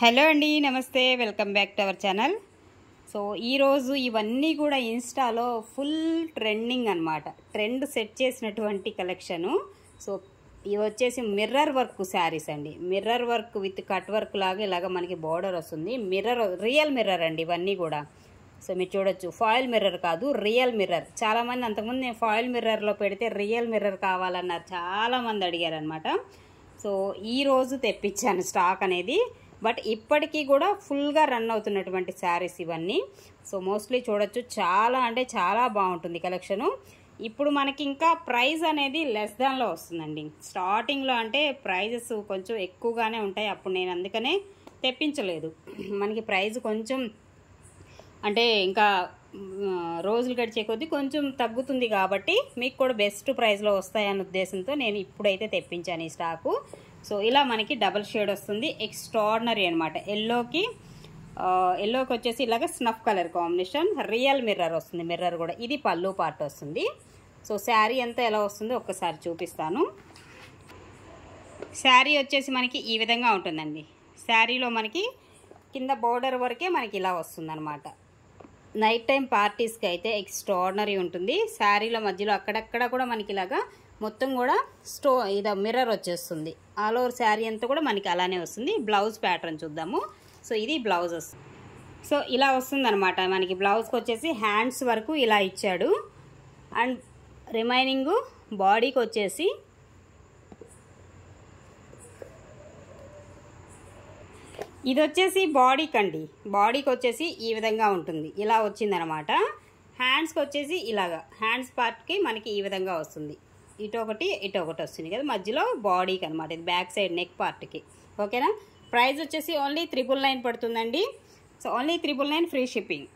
Hello అండి నమస్తే welcome back to our channel. So ఈరోజు ఇవన్నీ కూడా ఇన్స్టాలో ఫుల్ ట్రెండింగ్ అనమాట ట్రెండ్ సెట్ చేసినటువంటి కలెక్షను. సో ఇవి వచ్చేసి మిర్రర్ వర్క్ శారీస్ అండి. Mirror work with cut work లాగా ఇలాగ మనకి బార్డర్ వస్తుంది. మిర్రర్ రియల్ మిర్రర్ అండి ఇవన్నీ కూడా. సో మీరు చూడొచ్చు ఫాయిల్ మిర్రర్ కాదు రియల్ మిర్రర్. చాలామంది అంతకుముందు నేను ఫాయిల్ మిర్రర్లో పెడితే రియల్ మిర్రర్ కావాలన్నారు చాలామంది అడిగారనమాట సో ఈ రోజు తెప్పించాను స్టాక్ అనేది. బట్ ఇప్పటికీ కూడా ఫుల్గా రన్ అవుతున్నటువంటి శారీస్ ఇవన్నీ. సో మోస్ట్లీ చూడొచ్చు. చాలా అంటే చాలా బాగుంటుంది కలెక్షను. ఇప్పుడు మనకి ఇంకా ప్రైస్ అనేది లెస్ దాన్లో వస్తుందండి. స్టార్టింగ్లో అంటే ప్రైజెస్ కొంచెం ఎక్కువగానే ఉంటాయి. అప్పుడు నేను అందుకనే తెప్పించలేదు. మనకి ప్రైజ్ కొంచెం అంటే ఇంకా రోజులు గడిచే కొద్దీ కొంచెం తగ్గుతుంది కాబట్టి మీకు కూడా బెస్ట్ ప్రైస్లో వస్తాయన్న ఉద్దేశంతో నేను ఇప్పుడైతే తెప్పించాను ఈ స్టాకు. సో ఇలా మనకి డబల్ షేడ్ వస్తుంది. ఎక్స్ట్రాడినరీ అనమాట ఎల్లోకి ఎల్లోకి వచ్చేసి ఇలాగ snuff colour combination real mirror వస్తుంది. మిర్రర్ కూడా. ఇది పళ్ళు పార్ట్ వస్తుంది. సో శారీ అంతా ఎలా వస్తుందో ఒక్కసారి చూపిస్తాను. శారీ వచ్చేసి మనకి ఈ విధంగా ఉంటుందండి. శారీలో మనకి కింద బోర్డర్ వరకే మనకి ఇలా వస్తుందన్నమాట. నైట్ టైం పార్టీస్కి అయితే ఎక్స్ట్రాడినరీ ఉంటుంది. శారీల మధ్యలో అక్కడక్కడ కూడా మనకి ఇలాగా మొత్తం కూడా స్టో ఇది మిర్రర్ వచ్చేస్తుంది. ఆల్ ఓవర్ శారీ అంతా కూడా మనకి అలానే వస్తుంది. బ్లౌజ్ ప్యాటర్న్ చూద్దాము. సో ఇది బ్లౌజ్ వస్తుంది సో ఇలా వస్తుందన్నమాట. మనకి బ్లౌజ్కి వచ్చేసి హ్యాండ్స్ వరకు ఇలా ఇచ్చాడు. అండ్ రిమైనింగ్ బాడీకి వచ్చేసి ఇది వచ్చేసి బాడీకి అండి. బాడీకి వచ్చేసి ఈ విధంగా ఉంటుంది. ఇలా వచ్చిందనమాట హ్యాండ్స్కి వచ్చేసి ఇలాగా. హ్యాండ్స్ పార్ట్కి మనకి ఈ విధంగా వస్తుంది. ఇటు ఒకటి ఇటు ఒకటి వస్తుంది కదా. మధ్యలో బాడీకి అనమాట ఇది బ్యాక్ సైడ్ నెక్ పార్ట్కి ఓకేనా ప్రైస్ వచ్చేసి ఓన్లీ త్రిబుల్ నైన్ పడుతుందండి. So only triple nine free shipping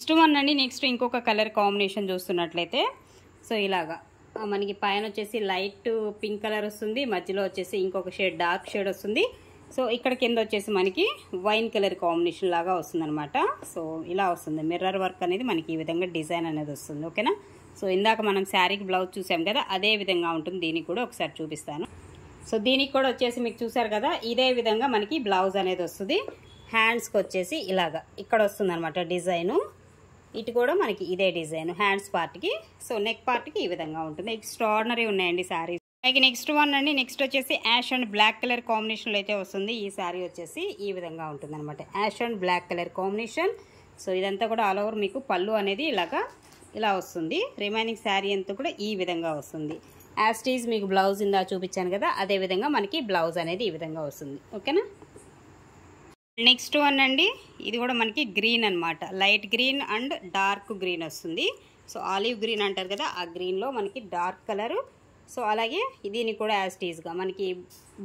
next one అండి. నెక్స్ట్ ఇంకొక కలర్ కాంబినేషన్ చూస్తున్నట్లయితే. సో ఇలాగా. మనకి పైన వచ్చేసి లైట్ పింక్ కలర్ వస్తుంది. మధ్యలో వచ్చేసి ఇంకొక షేడ్ డార్క్ షేడ్ వస్తుంది. సో ఇక్కడ కింద వచ్చేసి మనకి వైన్ కలర్ కాంబినేషన్ లాగా వస్తుంది అనమాట సో ఇలా వస్తుంది. మిర్రర్ వర్క్ అనేది మనకి ఈ విధంగా డిజైన్ అనేది వస్తుంది. ఓకేనా సో ఇందాక మనం శారీకి బ్లౌజ్ చూసాం కదా అదే విధంగా ఉంటుంది. దీనికి కూడా ఒకసారి చూపిస్తాను. సో దీనికి కూడా వచ్చేసి మీకు చూసారు కదా ఇదే విధంగా మనకి బ్లౌజ్ అనేది వస్తుంది. హ్యాండ్స్కి వచ్చేసి ఇలాగా. ఇక్కడ వస్తుంది అనమాట డిజైను. ఇటు కూడా మనకి ఇదే డిజైన్ హ్యాండ్స్ పార్ట్కి సో నెక్ పార్ట్కి ఈ విధంగా ఉంటుంది. ఎక్స్ట్రాడినరీ ఉన్నాయండి శారీస్ అలాగే నెక్స్ట్ వన్ అండి. నెక్స్ట్ వచ్చేసి యాష్ అండ్ బ్లాక్ కలర్ కాంబినేషన్లో అయితే వస్తుంది. ఈ శారీ వచ్చేసి ఈ విధంగా ఉంటుంది అనమాట ash and black colour combination so ఇదంతా కూడా ఆల్ ఓవర్ మీకు పళ్ళు అనేది ఇలాగా ఇలా వస్తుంది. రిమైనింగ్ శారీ అంతా కూడా ఈ విధంగా వస్తుంది. యాస్టీజ్ మీకు బ్లౌజ్ ఇందా చూపించాను కదా అదే విధంగా మనకి బ్లౌజ్ అనేది ఈ విధంగా వస్తుంది. ఓకేనా నెక్స్ట్ వన్ అండి. ఇది కూడా మనకి గ్రీన్ అన్నమాట. Light green and dark green వస్తుంది. సో ఆలివ్ గ్రీన్ అంటారు కదా ఆ గ్రీన్లో మనకి డార్క్ కలరు సో అలాగే దీనికి కూడా యాస్టీజ్గా మనకి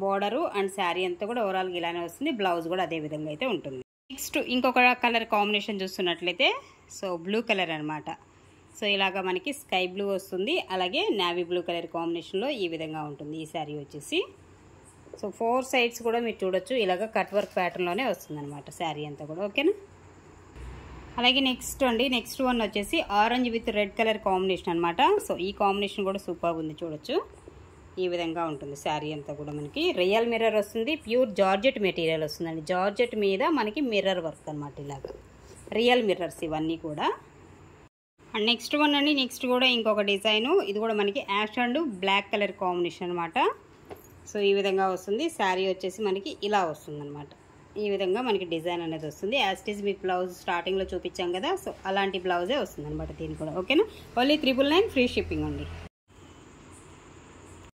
బోర్డరు అండ్ శారీ అంతా కూడా ఓవరాల్గా ఇలానే వస్తుంది. బ్లౌజ్ కూడా అదే విధంగా అయితే ఉంటుంది. నెక్స్ట్ ఇంకొక కలర్ కాంబినేషన్ చూస్తున్నట్లయితే సో బ్లూ కలర్ అనమాట సో ఇలాగా మనకి స్కై బ్లూ వస్తుంది. అలాగే నావీ బ్లూ కలర్ కాంబినేషన్లో ఈ విధంగా ఉంటుంది ఈ శారీ వచ్చేసి. సో ఫోర్ సైడ్స్ కూడా మీరు చూడొచ్చు. ఇలాగ కట్ వర్క్ ప్యాటర్న్లోనే వస్తుంది అనమాట శారీ అంతా కూడా. ఓకేనా? అలాగే నెక్స్ట్ అండి. నెక్స్ట్ వన్ వచ్చేసి orange with red colour combination అనమాట సో ఈ కాంబినేషన్ కూడా సూపర్ ఉంది చూడొచ్చు. ఈ విధంగా ఉంటుంది శారీ అంతా కూడా మనకి. రియల్ మిర్రర్ వస్తుంది. ప్యూర్ జార్జెట్ మెటీరియల్ వస్తుందండి. జార్జెట్ మీద మనకి మిర్రర్ వర్క్ అనమాట ఇలాగా. రియల్ మిర్రర్స్ ఇవన్నీ కూడా. అండ్ నెక్స్ట్ వన్ అండి నెక్స్ట్ కూడా ఇంకొక డిజైను. ఇది కూడా మనకి ash and black colour combination అనమాట సో ఈ విధంగా వస్తుంది. శారీ వచ్చేసి మనకి ఇలా వస్తుంది అనమాట ఈ విధంగా మనకి డిజైన్ అనేది వస్తుంది. యాస్టిజ్ మీకు బ్లౌజ్ స్టార్టింగ్లో చూపించాం కదా సో అలాంటి బ్లౌజే వస్తుంది అనమాట దీనికి కూడా. ఓకేనా? Only triple nine free shipping అండి